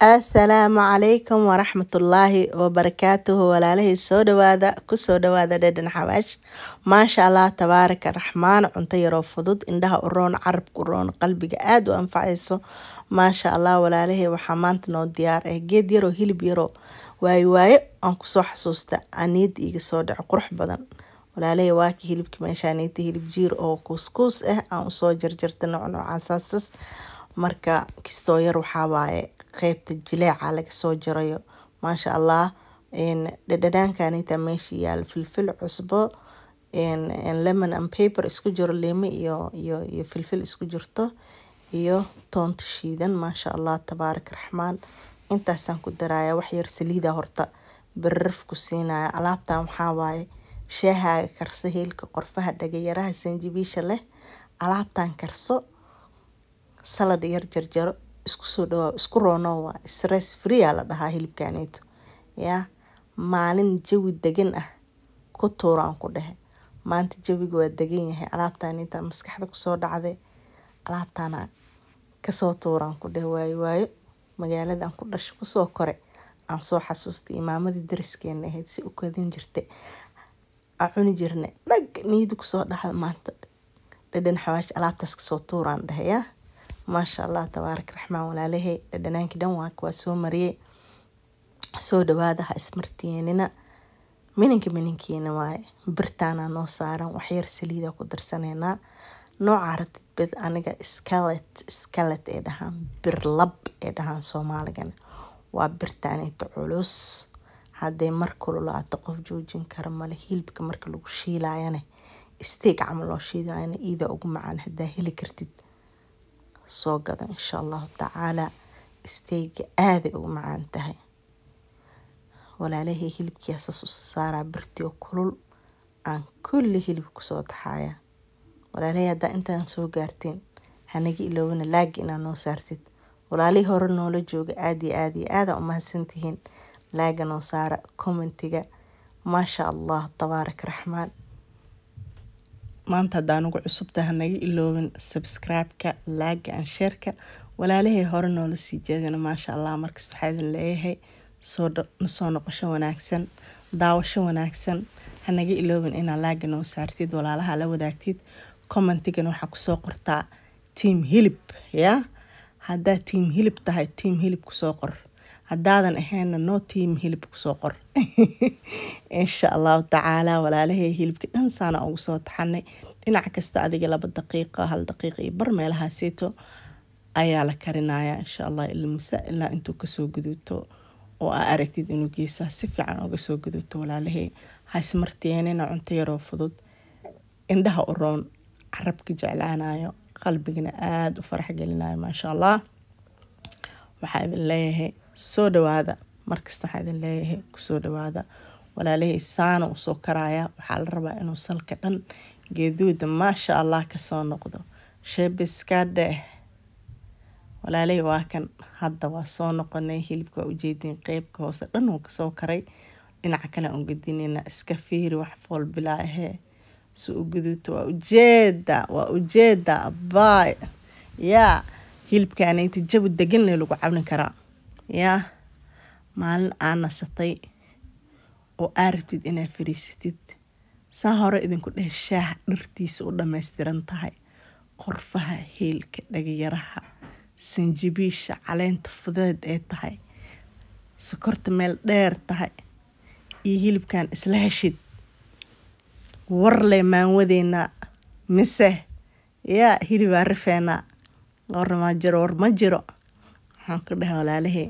asalaamu calaykum waraxmatullaahi wabarakaatuhu walaalahey soo dhawaada ku soo dhawaada dhadhan xawaash. Maasha allah tabaaraka raxmaan cunto yaroo fudud indhaha u roon carabka u roon qalbiga aada u anfacayso. Maasha allah walaalahey waxaa maanta noo diyaar ah. Geed yaroo hilib yaroo. Waayo waayo aan ku soo xasuusta. Aniida iga soo dhaco qurux badan. Walaalahey waaka hilibka meesha aniita hilib jiir oo kuuskuus ah. Aan u soo jarjarta nooc noocaasasas marka kistoo yar waxaa waaye qeybta jileeca laga soo jarayo. Maasha allah dhadhanaankanita meesha yaal filfil cusbo lemon and paper isku jiro liimo iyo iyo iyo filfil isku jirto iyo toonta shiidan. Maasha allah tabaarak raxmaan. Intaasaan ku daraya wax yar saliida horta. Birarf ku siinaya alaabtan waxaa waaye shaahaaga karso heelka qorfaha dhagayaraha sanjibiisha leh. Alaabtan karso salad yar jarjaro isku soo dhawaa isku roono waa stress free aa la dhahaa hilibkaneeto yaa maalin jawi degan ah ku tuuraan ku dhehe. Maanta jawiga waa degan yahay alaabtan intaa maskaxda ku soo dhacday alaabtana ka soo tuuraan ku dhehe waayo waayo. Magaaladan ku dhasho ku soo kore aan soo xasuustay imaamadii dariskeena ahayd si u kadin jirtay aan cuni jirnay dhag niyada ku soo dhacda maanta. Dhadhan xawaash alaabtaas ka soo tuuraan dhehe yaa maasha allah tabaarak raxmaan walaalahey dhadhanaankii dhan waak waa soo mariyey soo dhawaada ha mininka mininkiina waaye. Birtaana noo saaran waxyar saliida ku darsaneynaa nooca rabtid bed aniga scalet scalet ee dhahaan birlab ee dhahaan soomaaligana waa birtaanita culus. Hadday mar kululaato qof joojin kara male hilibka marka lagu shiilayane steeg camal loo shiilayana iidaa ugu macaan haddaa heli kartid soo gado insha allahu tacaala steega aaday ugu macaan tahay. Walaalahey hilibkiiasas usa saaraa birtioo kulul aan kulli hilib ku soo taxaaya. Walaalahey haddaa intaan soo gaarteen hanaga iloobana laagi inaa noo saartid. Walaalihii hore noola jooga aada iyo aada iyo aada umahadsantihiin laaga noo saara commentiga maasha allah tabaarak raxmaan maanta haddaan ugu cusubta hanaga iloobin subscribe-ka laaga aan sheerka walaalahey hore noola sii jeedana maasha allah markasta waxaa idin leeyahay soo noqosho wanaagsan daawasho wanaagsan. Hanaga iloobin inaa laaga noo saartid walaalaha la wadaagtid. Commentigana waxaa ku soo qortaa tiam hilib yaa haddaa tiam hilib tahay tiam hilib ku soo qor haddaadan aheenna no tiam hilib ku soo qor. Insha allahu tacaala walaalahey hilibka dhan saana ugu soo taxanay dhinac kasta adiga laba daqiiqa hal daqiiqa iyo bar meelahaaseeto ayaa la karinaya insha allah ilmisa ilaa intuu ka soo guduuto oo aa aragtid inuu geesaha si fiican uga soo guduuto walaalahey haismartiyeenina cunto yaroo fudud. Indhaha u roon carabka jeclaanayo qalbigana aada u farax gelinayo maasha allah waxaa idin leeyahay soo dhawaada. Markasta waxaa idin leeyahay ku soo dhawaada. Walaalahey saana u soo karaya waxaa la rabaa inuu salka dhan geeduuda maasha allah ka soo noqdo. Sheebiskadheh walaalahey waa kan. Hadda waa soo noqonay. Hilibka waa ujeedin qeybka hoose dhan uu ka soo karay. Dhinaca kale aan gadinayna iska fiiri wax fool bilaa ahee. U guduuto waa ujeeda waa ujeeda baay yaa. Hilibkaanaynta jawi deganle lagu cabni karaa yaa maalin aa nasatay oo aa rabtid inaa fariisatid saa hore idinku dheh shaah dhartiisa u dhammaystiran tahay. Qorfaha heelka dhagayaraha sanjibiisha caleenta fudeed ee tahay. Sokorta meel dheer tahay. Iyo hilibkan isla heshid. Warle maanwadeynaa mise yaa hilibaa rifeenaa. War ma jiro war ma jiro waxaan ku dhahay walaalahey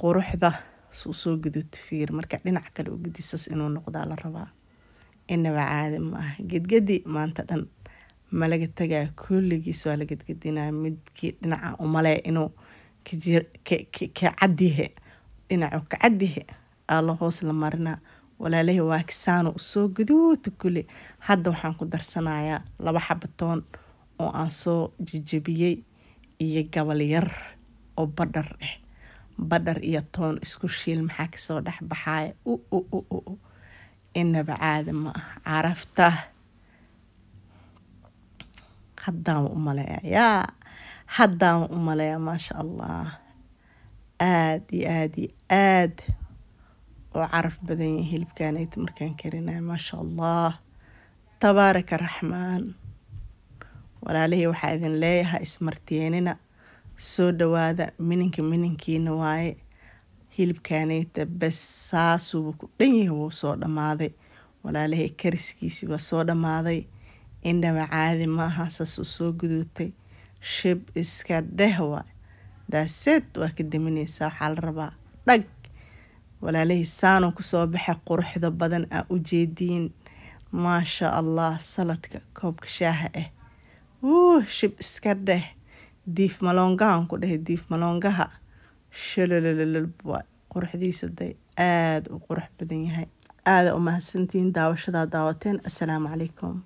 quruxda suu soo guduuto fiir. Marka dhinac kale u gudisas inuu noqdaa la rabaa. Inaba caadi ma ah gedgedi maanta dhan ma laga tagaa. Kulligiis waa la gedgedinaya midkii dhinaca umalee inuu ka cadyahe dhinacu ka cadyahe aa la hoos la marinaa walaalahey waa kisaano u soo guduuta kule hadda waxaan ku darsanayaa laba xabatoon oo aan soo jejebiyey iyo gabal yar oo badhar ah badhar iyo toon isku shiil maxaa ka soo dhex baxaaya u u u u inaba caadi ma ah carafta. Haddaan u maleeya yaa haddaan u maleeya maasha allah. Aad iyo aad iyo aad oo caraf badan yahay hilibkanayta markaan karinayo maasha allah. Tabaaraka raxmaan. Walaalihii waxaa idin leeyahay ismartiyeenina soo dhawaada mininka mininkiina waaye. Hilibkanayta bes saasuuba ku dhan yahay wuu soo dhammaaday walaalihii kariskiisii soo dhammaaday indhaba caadi maaha saasuu soo guduutay. Shib iska dheh waa. Daaseed waa ka daminaysaa waxaa la rabaa dhag. Walaalihii saanuu ku soo baxay quruxda badan aa u jeediin. Maasha allah saladka koobka shaaha ah wuuh shib iska dheh diif maloongahan ku dhahay diif maloongaha shalolololb waa quruxdiisa day aada u qurux badan yahay. Aada u mahadsantihiin daawashadaa daawateen. Assalaamu calaykum